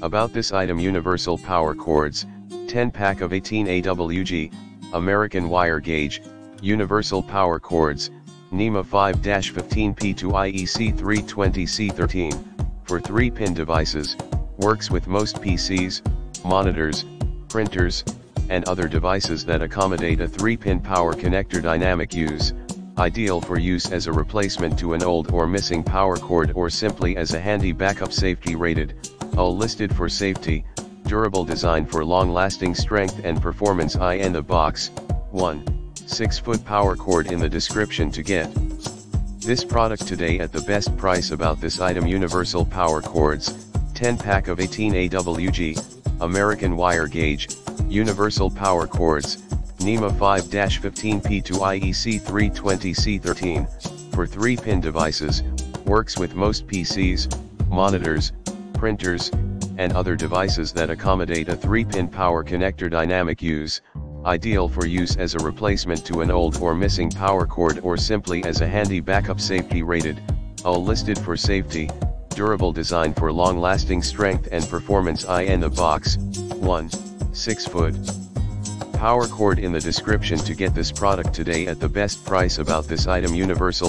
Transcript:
About this item Universal Power Cords, 10 pack of 18 AWG, American Wire Gauge, Universal Power Cords, NEMA 5-15P to IEC 320C13, for 3-pin devices, works with most PCs, monitors, printers, and other devices that accommodate a 3-pin power connector dynamic use, ideal for use as a replacement to an old or missing power cord or simply as a handy backup safety rated, UL listed for safety, durable design for long-lasting strength and performance I in the box, 1, 6-foot power cord in the description to get. This product today at the best price about this item Universal Power Cords, 10 pack of 18 AWG, American Wire Gauge, Universal Power Cords, NEMA 5-15P to IEC 320C13, for 3-pin devices, works with most PCs, monitors, printers, and other devices that accommodate a 3-pin power connector dynamic use, ideal for use as a replacement to an old or missing power cord or simply as a handy backup safety rated, UL listed for safety, durable design for long-lasting strength and performance I in the box, 1, 6 foot. Power cord in the description to get this product today at the best price about this item universal